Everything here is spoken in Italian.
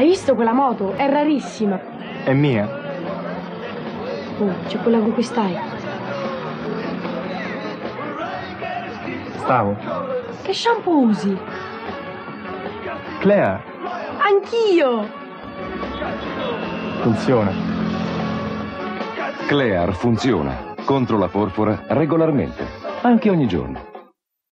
Hai visto quella moto? È rarissima. È mia. Oh, c'è quella con cui stai. Stavo. Che shampoo usi? Clea, Anch'io! funziona. Clear funziona contro la porpora regolarmente, anche ogni giorno.